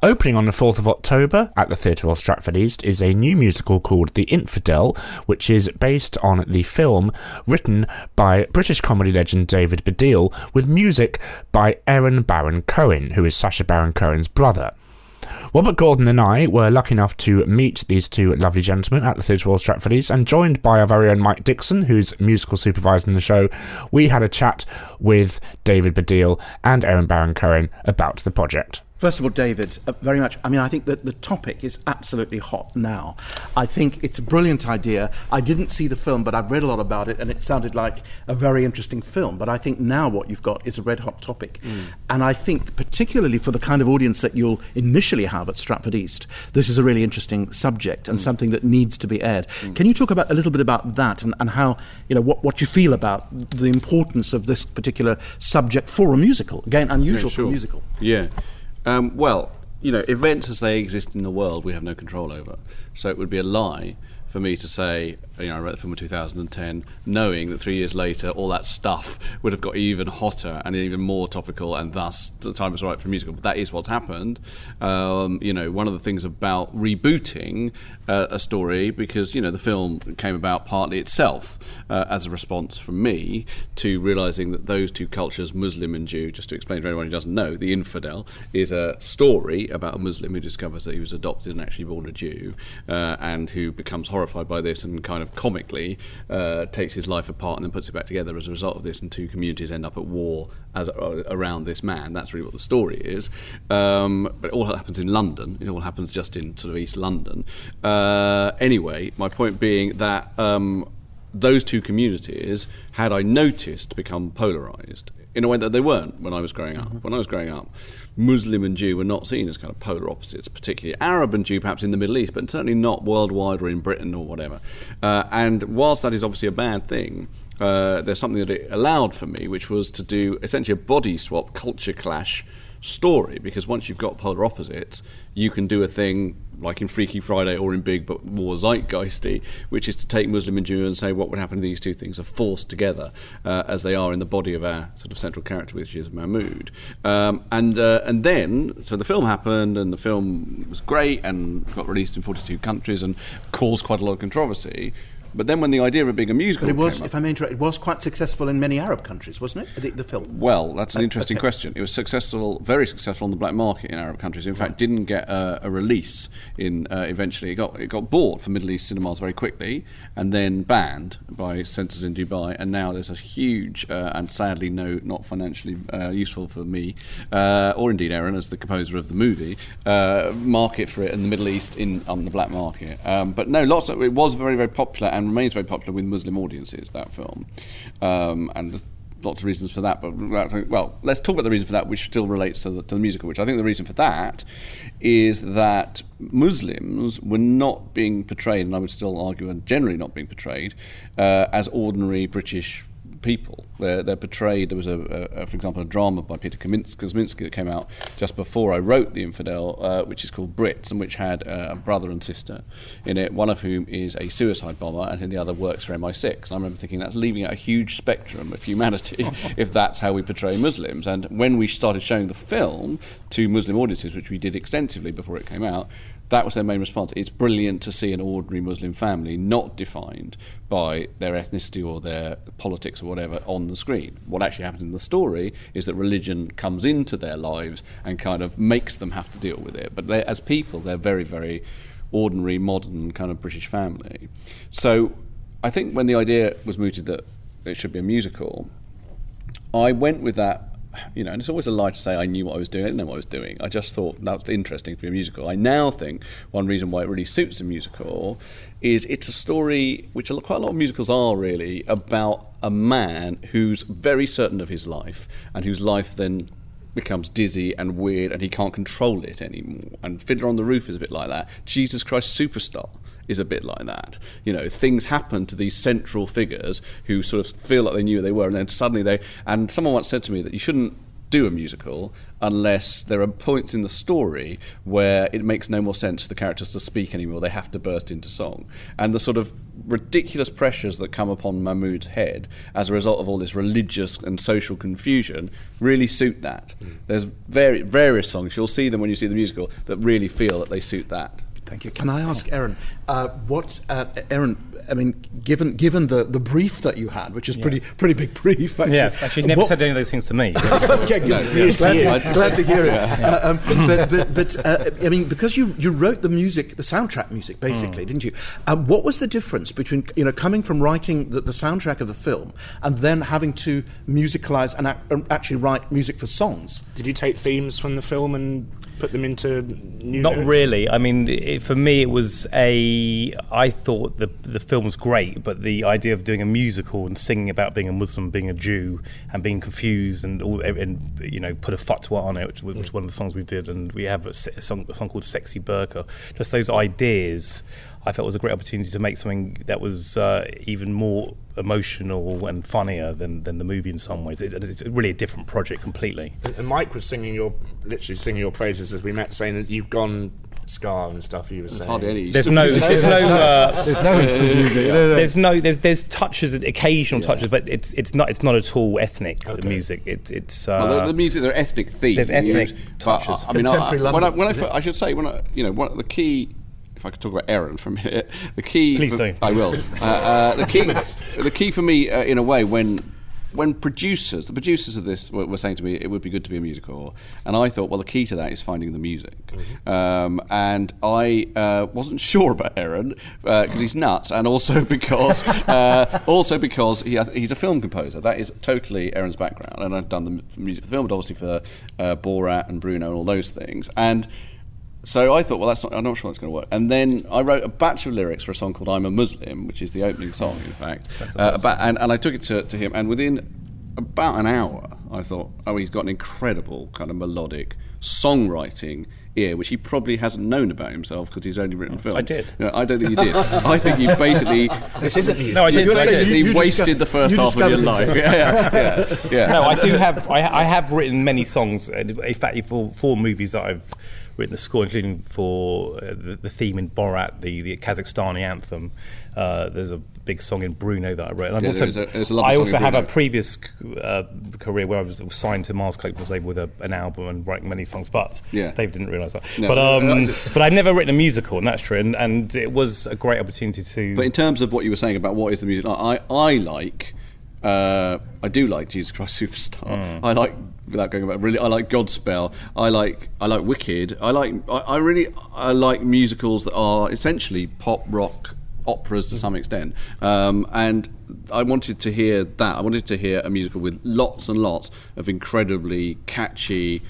Opening on the 4th of October at the Theatre Royal Stratford East is a new musical called The Infidel, which is based on the film written by British comedy legend David Baddiel with music by Erran Baron Cohen, who is Sacha Baron Cohen's brother. Robert Gordon and I were lucky enough to meet these two lovely gentlemen at the Theatre Royal Stratford East, and joined by our very own Mike Dixon, who's musical supervisor in the show, we had a chat with David Baddiel and Erran Baron Cohen about the project. First of all, David, uh, very much. I mean, I think that the topic is absolutely hot now. I think it's a brilliant idea. I didn't see the film, but I've read a lot about it, and it sounded like a very interesting film. But I think now what you've got is a red hot topic. Mm. And I think, particularly for the kind of audience that you'll initially have at Stratford East, this is a really interesting subject and mm. something that needs to be aired. Mm. Can you talk about a little bit about that and, and how, you know, what, what you feel about the importance of this particular subject for a musical? Again, unusual yeah, sure. for a musical. Yeah. Um, well, you know, events as they exist in the world, we have no control over. So it would be a lie for me to say, you know, I wrote the film in 2010, knowing that three years later all that stuff would have got even hotter and even more topical, and thus the time was right for a musical. But that is what's happened. Um, you know, one of the things about rebooting uh, a story, because you know the film came about partly itself uh, as a response from me to realizing that those two cultures, Muslim and Jew, just to explain to anyone who doesn't know, the infidel is a story about a Muslim who discovers that he was adopted and actually born a Jew, uh, and who becomes horrified by this and kind of comically uh, takes his life apart and then puts it back together as a result of this, and two communities end up at war as uh, around this man. That's really what the story is. Um, but it all happens in London. It all happens just in sort of East London. Uh, anyway, my point being that. Um, those two communities, had I noticed, become polarized in a way that they weren't when I was growing up. Mm-hmm. When I was growing up, Muslim and Jew were not seen as kind of polar opposites, particularly Arab and Jew perhaps in the Middle East, but certainly not worldwide or in Britain or whatever. Uh, and whilst that is obviously a bad thing, uh, there's something that it allowed for me, which was to do essentially a body swap culture clash story because once you've got polar opposites, you can do a thing like in Freaky Friday or in Big, but more zeitgeisty, which is to take Muslim and Jew and say what would happen if these two things are forced together uh, as they are in the body of our sort of central character, which is Mahmoud. Um, and uh, and then so the film happened, and the film was great and got released in 42 countries and caused quite a lot of controversy. But then when the idea of it being a musical But it was, if I may interrupt, it was quite successful in many Arab countries, wasn't it, the, the film? Well, that's an uh, interesting okay. question. It was successful, very successful on the black market in Arab countries. In fact, right. didn't get a, a release in uh, eventually. It got, it got bought for Middle East cinemas very quickly and then banned by censors in Dubai. And now there's a huge, uh, and sadly no, not financially uh, useful for me, uh, or indeed Aaron as the composer of the movie, uh, market for it in the Middle East in on the black market. Um, but no, lots of, it was very, very popular and remains very popular with Muslim audiences. That film, um, and lots of reasons for that. But well, let's talk about the reason for that, which still relates to the, to the musical. Which I think the reason for that is that Muslims were not being portrayed, and I would still argue, and generally not being portrayed uh, as ordinary British people. They're, they're portrayed. There was a, a, for example, a drama by Peter Kosminsky that came out just before I wrote The Infidel, uh, which is called Britz, and which had uh, a brother and sister in it. One of whom is a suicide bomber, and the other works for MI6. And I remember thinking that's leaving out a huge spectrum of humanity if that's how we portray Muslims. And when we started showing the film to Muslim audiences, which we did extensively before it came out, that was their main response. It's brilliant to see an ordinary Muslim family not defined by their ethnicity or their politics or whatever on the screen. What actually happens in the story is that religion comes into their lives and kind of makes them have to deal with it. But as people, they're very, very ordinary, modern kind of British family. So I think when the idea was mooted that it should be a musical, I went with that you know, and it's always a lie to say I knew what I was doing. I didn't know what I was doing. I just thought that was interesting to be a musical. I now think one reason why it really suits a musical is it's a story, which quite a lot of musicals are really, about a man who's very certain of his life and whose life then becomes dizzy and weird and he can't control it anymore. And Fiddler on the Roof is a bit like that. Jesus Christ Superstar is a bit like that. You know, things happen to these central figures who sort of feel like they knew who they were, and then suddenly they. And someone once said to me that you shouldn't do a musical unless there are points in the story where it makes no more sense for the characters to speak anymore. They have to burst into song. And the sort of ridiculous pressures that come upon Mahmoud's head as a result of all this religious and social confusion really suit that. Mm. There's vari- various songs, you'll see them when you see the musical, that really feel that they suit that. Thank you. Can I ask Erran, uh, what, uh, Erran, I mean, given given the, the brief that you had, which is yes. pretty pretty big brief. Actually. Yes, actually, never what, said any of those things to me. okay, good. No, yeah. glad, to, glad to hear it. Uh, um, but but, but uh, I mean, because you, you wrote the music, the soundtrack music, basically, mm. didn't you? Um, what was the difference between you know coming from writing the, the soundtrack of the film and then having to musicalize and ac- actually write music for songs? Did you take themes from the film and put them into new? Not really. I mean, it, for me, it was a. I thought the the film was great, but the idea of doing a musical and singing about being a Muslim, being a Jew, and being confused and all, and you know, put a fatwa on it, which, which was mm. one of the songs we did, and we have a, a, song, a song called "Sexy Burqa." Just those ideas. I felt it was a great opportunity to make something that was uh, even more emotional and funnier than, than the movie in some ways. It, it's really a different project completely. And Mike was singing your, literally singing your praises as we met, saying that you've gone ska and stuff. You were saying hardly any. There's no, there's no, uh, there's no instant music. Yeah. There's no, there's there's touches, occasional yeah. touches, but it's it's not it's not at all ethnic. Okay. The music, it, it's uh, well, the, the, music, there are ethnic themes. There's ethnic touches. I mean, I, when I, when I, I should say when I, you know, one, the key if I could talk about Erran for a minute, the key. Please for, do. I will. Uh, uh, the key. the key for me, uh, in a way, when when producers, the producers of this were, were, saying to me, it would be good to be a musical, and I thought, well, the key to that is finding the music. Mm-hmm. Um, and I uh, wasn't sure about Erran because uh, he's nuts, and also because uh, also because he, he's a film composer. That is totally Erran's background, and I've done the music for the film, but obviously for uh, Borat and Bruno and all those things, and so I thought, well, that's not, I'm not sure that's going to work. And then I wrote a batch of lyrics for a song called "I'm a Muslim," which is the opening song, in fact. Uh, about, and, and I took it to, to him, and within about an hour, I thought, oh, he's got an incredible kind of melodic songwriting ear, which he probably hasn't known about himself because he's only written film. I did. No, I don't think you did. I think you basically. this isn't music. No, I did. I did. You, you wasted the first half of your life. Yeah, yeah, yeah, yeah. No, I do have. I, I have written many songs. In fact, for four movies that I've written the score, including for uh, the, the, theme in Borat, the, the Kazakhstani anthem. Uh, there's a big song in Bruno that I wrote. And yeah, also, a I also have a previous uh, career where I was signed to Mars Copenhagen label with a, an album and writing many songs, but yeah. Dave didn't realise that. No, but um, but I'd never written a musical, and that's true. And, and it was a great opportunity to. But in terms of what you were saying about what is the music, I I like. Uh, I do like Jesus Christ Superstar. Mm. I like without going about really. I like Godspell. I like I like Wicked. I like I, I really I like musicals that are essentially pop rock operas to some extent. Um, and I wanted to hear that. I wanted to hear a musical with lots and lots of incredibly catchy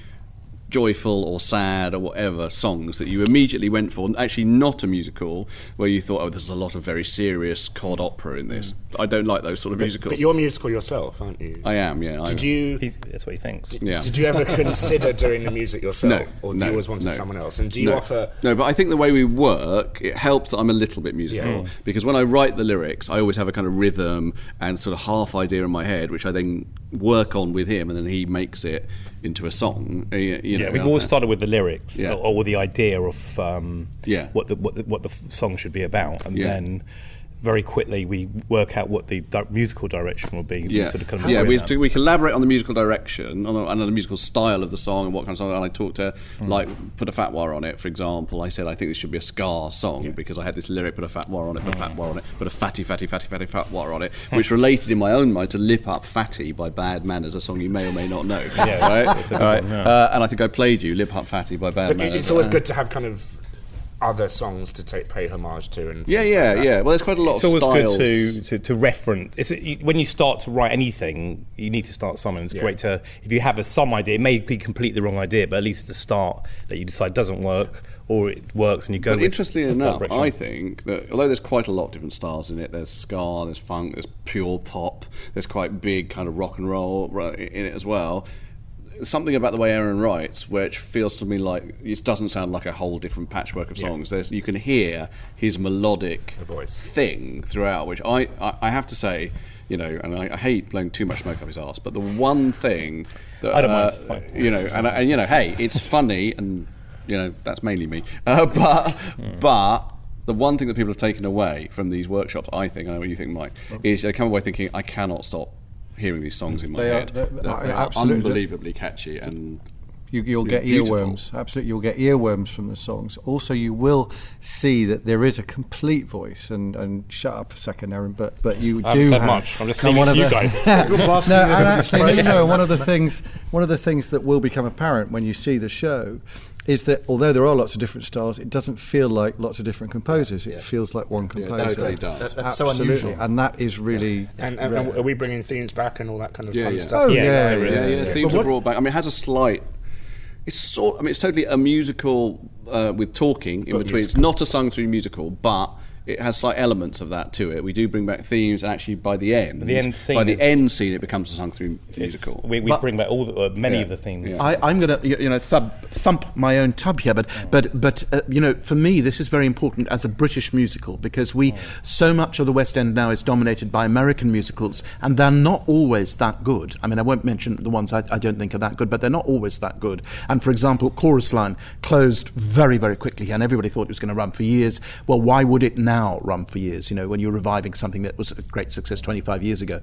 joyful or sad or whatever songs that you immediately went for, actually not a musical where you thought, oh, there's a lot of very serious cod opera in this. Mm. I don't like those sort of but, musicals. But you're musical yourself, aren't you? I am, yeah. Did you? He's, that's what he thinks. Yeah. Did you ever consider doing the music yourself, no, or no, you always wanted no, someone else? And do you no, offer? No, but I think the way we work it helps that I'm a little bit musical yeah. because when I write the lyrics, I always have a kind of rhythm and sort of half idea in my head, which I then work on with him, and then he makes it into a song. Uh, you know, yeah, we've always started with the lyrics yeah. or, or, the idea of um, yeah. what the what the, what the song should be about, and yeah. then very quickly we work out what the di- musical direction will be. Yeah, sort of kind of yeah. We, we collaborate on the musical direction, on the, on the, musical style of the song and what kind of song. And I talked to mm. like put a fatwa on it, for example. I said I think this should be a ska song yeah. because I had this lyric, put a fatwa on it, put a fatwa on it, put a fatty, fatty, fatty, fatty fatwa on it, which related in my own mind to "Lip Up Fatty" by Bad Manners, a song you may or may not know. yeah, right. right. One, yeah. Uh, and I think I played you "Lip Up Fatty" by Bad but Manners. It's always uh, good to have kind of other songs to take pay homage to and yeah yeah like yeah. Well there's quite a lot it's of always good to, to, to reference. It's, when you start to write anything you need to start somewhere. It's yeah. great to if you have a, some idea it may be completely the wrong idea but at least it's a start that you decide doesn't work or it works and you go but interestingly enough I think that although there's quite a lot of different styles in it there's ska there's funk there's pure pop there's quite big kind of rock and roll in it as well something about the way Erran writes, which feels to me like it doesn't sound like a whole different patchwork of songs. Yeah. There's, you can hear his melodic thing throughout, which I, I, I have to say you know, and I, I hate blowing too much smoke up his ass, But the one thing that I don't uh, fine. you know, and, and you know, hey, it's funny, and you know, that's mainly me. Uh, but but the one thing that people have taken away from these workshops, I think, I know what you think, Mike, is they come away thinking, I cannot stop hearing these songs in my They head. they're- They're- they're they are absolutely- unbelievably catchy and You, you'll get beautiful. earworms. Absolutely, you'll get earworms from the songs. Also, you will see that there is a complete voice. And, and shut up a second, Erran. But but you I do haven't said have much. I'm just leaving one of you the- guys. No, and actually, no, no, one of the things one of the things that will become apparent when you see the show is that although there are lots of different styles, it doesn't feel like lots of different composers. It feels like one Yeah, composer. it totally does. That's so unusual. and that is really And, and, and are we bringing themes back and all that kind of Yeah, fun yeah. stuff? Oh, Yes, yeah, there is. yeah, yeah, Yeah. Themes But are brought back. I mean, it has a slight. It's sort. I mean, it's totally a musical uh, with talking in But between. It's not a sung through musical, but it has slight elements of that to it. We do bring back themes, and actually, by the end, the end scene by the is- end scene, it becomes a sung through musical. we we But- bring back all the, uh, many Yeah. of the themes. Yeah. I, I'm going to, you know, thump, thump my own tub here, but, but, but uh, you know, for me, this is very important as a British musical because we, so much of the West End now is dominated by American musicals, and they're not always that good. I mean, I won't mention the ones I, I don't think are that good, but they're not always that good. And for example, Chorus Line closed very, very quickly, and everybody thought it was going to run for years. Well, why would it now run for years? You know, when you're reviving something that was a great success 25 years ago,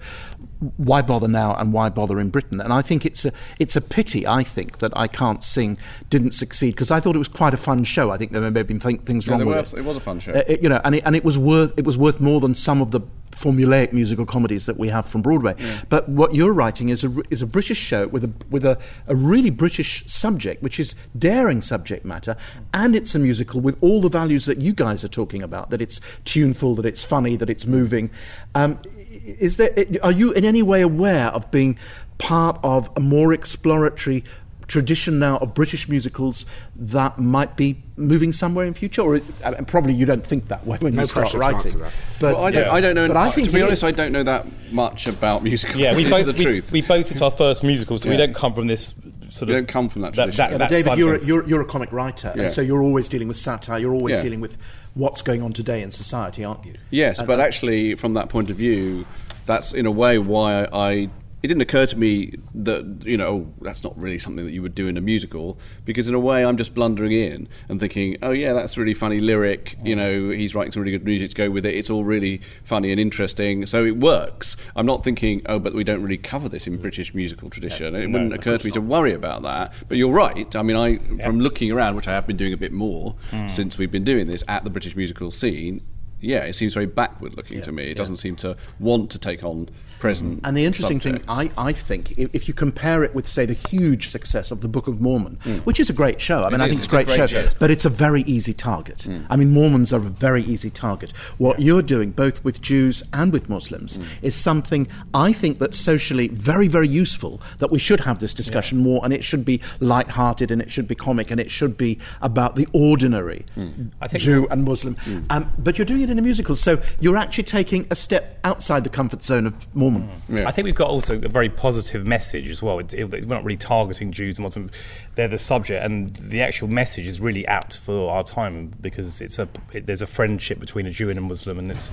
why bother now and why bother in Britain? And I think it's a it's a pity. I think that I can't sing didn't succeed because I thought it was quite a fun show. I think there may have been th- things Yeah, wrong with were- it. it was a fun show. Uh, it- you know, and it, and it was worth it was worth more than some of the formulaic musical comedies that we have from Broadway. But what you're writing is a is a British show with a with a, a really British subject, which is daring subject matter, and it's a musical with all the values that you guys are talking about. That it's tuneful, that it's funny, that it's moving. Um, is there? Are you in any way aware of being part of a more exploratory? Tradition now of British musicals that might be moving somewhere in future, or uh, probably you don't think that way when No you start pressure to writing. answer that. But well, I don't, Yeah. I don't know. But I think to be honest, is. I don't know that much about musicals. Yeah, we is both the we, truth. we both it's our first musical, so we don't come from this sort We of. don't come from that that, tradition. that, Yeah, that side David, you're a, you're, you're a comic writer, Yeah. and so you're always dealing with satire. You're always Yeah. dealing with what's going on today in society, aren't you? Yes, And- but actually, from that point of view, that's in a way why I. It didn't occur to me that you know oh, that's not really something that you would do in a musical because in a way I'm just blundering in and thinking oh yeah that's a really funny lyric you know he's writing some really good music to go with it it's all really funny and interesting so it works. I'm not thinking oh but we don't really cover this in British musical tradition. It wouldn't occur to me to worry about that but you're right. I mean I from looking around which I have been doing a bit more since we've been doing this at the British musical scene yeah, it seems very backward looking to me. It doesn't seem to want to take on present. And the interesting thing. I, I think, if, if you compare it with, say, the huge success of the Book of Mormon, hmm. which is a great show. I mean, I is, think it's it's a a great, great show, show. but it's a very easy target. Hmm. I mean, Mormons are a very easy target. What you're doing, both with Jews and with Muslims, hmm. is something I think that's socially very, very useful. That we should have this discussion more, and it should be light-hearted, and it should be comic, and it should be about the ordinary I think- Jew and Muslim. Um, but you're doing it in a musical, so you're actually taking a step outside the comfort zone of Mormon. Yeah. I think we've got also a very positive message as well. It's, it, we're not really targeting Jews and Muslims; they're the subject, and the actual message is really apt for our time because it's a it, there's a friendship between a Jew and a Muslim, and it's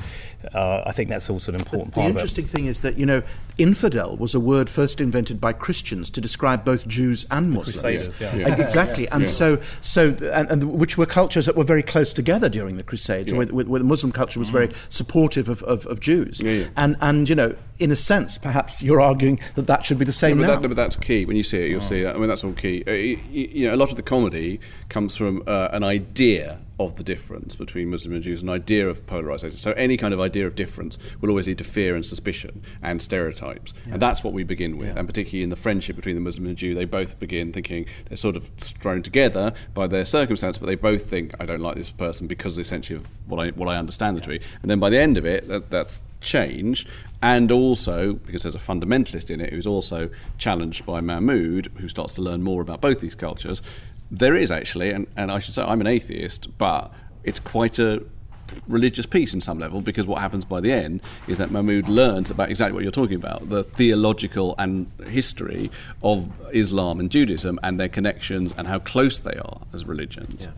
uh, I think that's also an important The part The interesting thing is that, you know, infidel was a word first invented by Christians to describe both Jews and Muslims. Crusaders, yeah. Yeah. Exactly. And so, so and, and which were cultures that were very close together during the Crusades, Yeah. where, where, where the Muslim culture was very mm. supportive of, of, of Jews. Yeah, yeah. And, and, you know, in a sense, perhaps you're arguing that that should be the same but, now. that, but that's key. When you see it, you'll see that. I mean, that's all key. Uh, y- y- you know, a lot of the comedy comes from uh, an idea of the difference between Muslim and Jews, an idea of polarization. So any kind of idea of difference will always lead to fear and suspicion and stereotypes, and that's what we begin with. And particularly in the friendship between the Muslim and Jew, they both begin thinking they're sort of thrown together by their circumstance, but they both think I don't like this person because essentially of what I what I understand them to be. And then by the end of it, that, that's changed and also because there's a fundamentalist in it who's also challenged by Mahmoud who starts to learn more about both these cultures there is actually and, and I should say I'm an atheist but it's quite a religious piece in some level because what happens by the end is that Mahmoud learns about exactly what you're talking about the theological and history of Islam and Judaism and their connections and how close they are as religions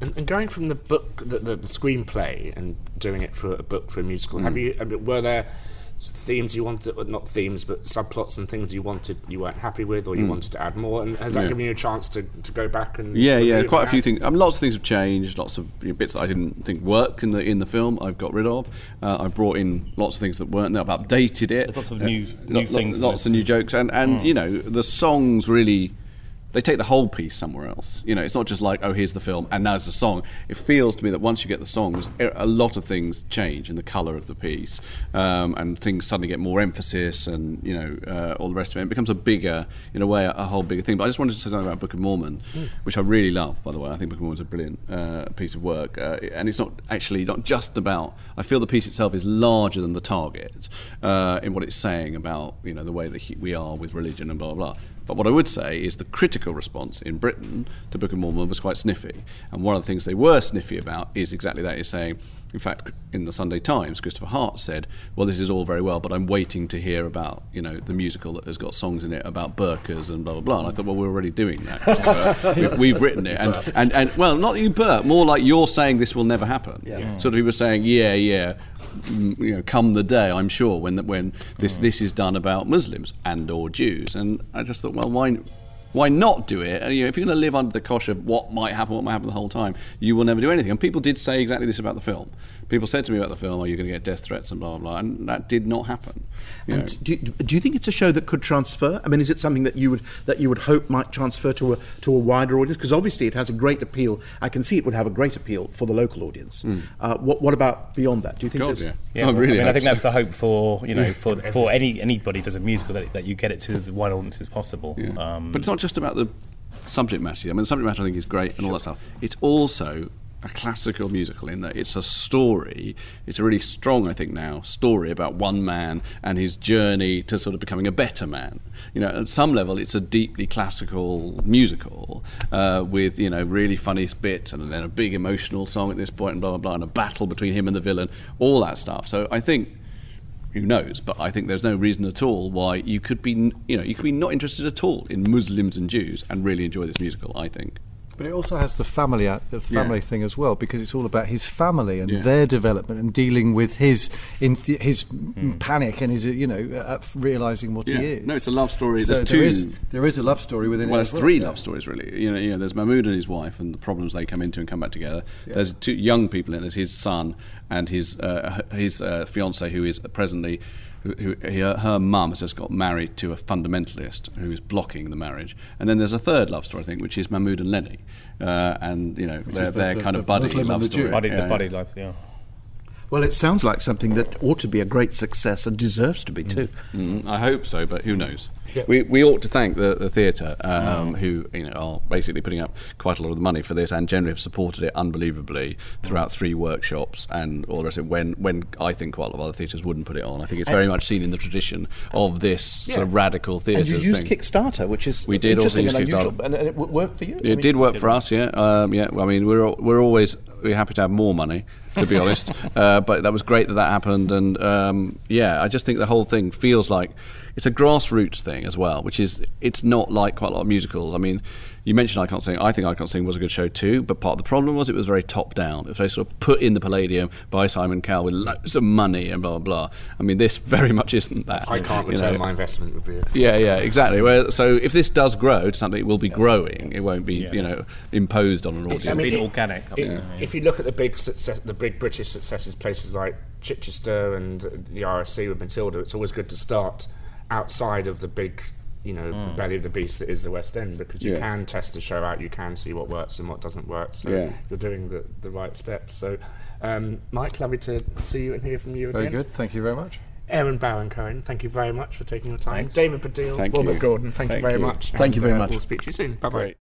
And, and going from the book, the, the, the screenplay, and doing it for a book for a musical, have you? I mean, were there themes you wanted, well, not themes, but subplots and things you wanted you weren't happy with, or you wanted to add more? And has that. Yeah. given you a chance to, to go back and Yeah, yeah, review quite a few things. I mean, lots of things have changed. Lots of you know, bits that I didn't think worked in the in the film. I've got rid of. Uh, I've brought in lots of things that weren't there. I've updated it. There's lots of Uh, new- lo- new lo- things in Lots of new jokes, and and you know the songs really. They take the whole piece somewhere else. You know, it's not just like, oh, here's the film and now it's the song. It feels to me that once you get the songs, a lot of things change in the colour of the piece, um, and things suddenly get more emphasis, and you know, uh, all the rest of it. It becomes a bigger, in a way, a, whole bigger thing. But I just wanted to say something about Book of Mormon, which I really love. By the way, I think Book of Mormon is a brilliant uh, piece of work, uh, and it's not actually not just about. I feel the piece itself is larger than the target uh, in what it's saying about you know the way that he, we are with religion and blah blah blah. But what I would say is the critical response in Britain to Book of Mormon was quite sniffy. And one of the things they were sniffy about is exactly that is saying, in fact, in the Sunday Times, Christopher Hart said, well, this is all very well, but I'm waiting to hear about, you know, the musical that has got songs in it about burkas and blah, blah, blah. And I thought, well, we're already doing that. We've, we've written it. And, and, and, well, not you, Bert, more like you're saying this will never happen. Yeah. Sort of people saying, yeah, yeah, mm, you know, come the day, I'm sure, when when this this is done about Muslims and or Jews. And I just thought, well, why why not do it? And, you know, if you're going to live under the cosh of what might happen, what might happen the whole time, you will never do anything. And people did say exactly this about the film. People said to me about the film, "Are you going to get death threats and blah blah blah?" And that did not happen. You. And do, do you think it's a show that could transfer? I mean, is it something that you would that you would hope might transfer to a to a wider audience? Because obviously, it has a great appeal. I can see it would have a great appeal for the local audience. Uh, what, what about beyond that? Do you think? God, there's- yeah. Yeah, I really I mean, I hope think so. that's the hope for you know for for any anybody does a musical that, that you get it to as wide audience as possible. Yeah. Um, but it's not just about the subject matter. I mean, the subject matter I think is great and all that stuff. It's also a classical musical in that it's a story. It's a really strong, I think, now story about one man and his journey to sort of becoming a better man. You know, at some level, it's a deeply classical musical uh, with you know really funny bits and then a big emotional song at this point and blah blah blah and a battle between him and the villain, all that stuff. So I think who knows? But I think there's no reason at all why you could be, you know, you could be not interested at all in Muslims and Jews and really enjoy this musical. I think. But it also has the family the family Yeah. thing as well, because it's all about his family and Yeah. their development and dealing with his in, his panic and his uh, you know uh, realizing what Yeah. he is. No, it's a love story. So There's there two- is there is a love story within Well, it. there's well. three love stories really. You know, you know, there's Mahmood and his wife and the problems they come into and come back together. There's two young people in. There's his son and his uh, his uh, fiance who is presently. Who, who, her, her mum has just got married to a fundamentalist who is blocking the marriage, and then there's a third love story, I think, which is Mahmood and Lenny, uh, and you know their, is the- their the- kind the of buddy Muslim love story. buddy, Yeah, the buddy life, yeah. Well, it sounds like something that ought to be a great success and deserves to be too. Mm, I hope so, but who knows? We, we ought to thank the, the theatre, Mm. um, who you know are basically putting up quite a lot of the money for this, and generally have supported it unbelievably throughout three workshops and all the rest of it. When when I think quite a lot of other theatres wouldn't put it on, I think it's very much seen in the tradition of this sort of radical theatre. And you used thing. Kickstarter, which is We did also use and Kickstarter. and, and it worked for you. I It mean- did work for us, yeah. Um, yeah, I mean, we're we're always we're happy to have more money, to be honest. Uh, but that was great that that happened, and um, yeah, I just think the whole thing feels like it's a grassroots thing as well, which is it's not like quite a lot of musicals. I mean, you mentioned I Can't Sing. I think I Can't Sing was a good show too, but part of the problem was it was very top down. It was very sort of put in the Palladium by Simon Cowell with loads of money and blah blah blah. I mean, this very much isn't that. I can't return know. my investment would be. A, Yeah, yeah, exactly. Well, so if this does grow to something, it will be growing. It won't be, you know, imposed on an audience. I mean, Been it- organic. I If, mean, if you look at the big success, the big British successes, places like Chichester and the RSC with Matilda, it's always good to start outside of the big, you know, belly of the beast that is the West End because you Yeah. can test the show out, you can see what works and what doesn't work. So Yeah. you're doing the, the right steps. So, um, Mike, lovely to see you and hear from you again. Very good. Thank you very much. Erran Baron Cohen, thank you very much for taking your time. Thanks. David Baddiel, Thank Robert you. Gordon, thank, Thank you very you. much. Thank you very uh, much. We'll speak to you soon. Bye bye. Great.